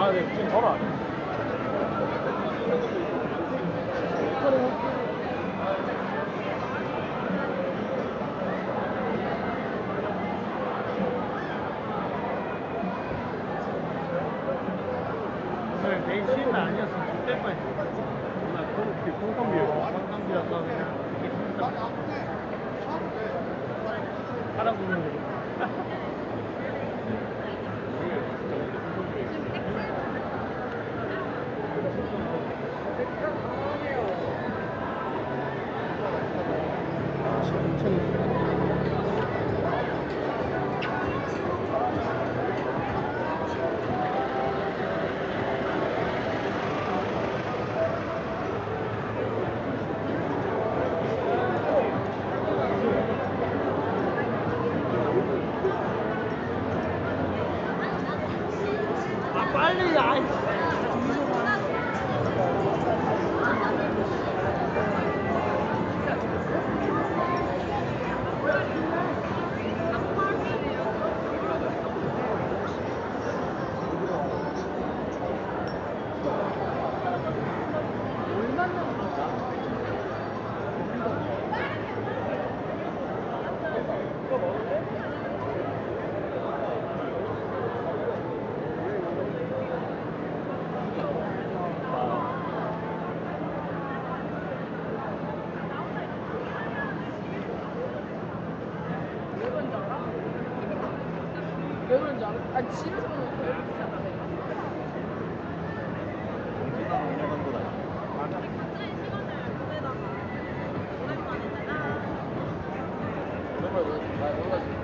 아, 네, 지금 걸어. 오늘 내일 쉬는 날 아니었으면 죽될 뻔했어. 오늘 콩- 콩콩비였어. 콩콩비여서 그냥 이렇게 힘들어. 사람 보는 거. 아, 빨리, 아이. 왜 그런지 알아? 아니 집에서는 왜 이렇게 생각해? 정말 잘 몰랐어.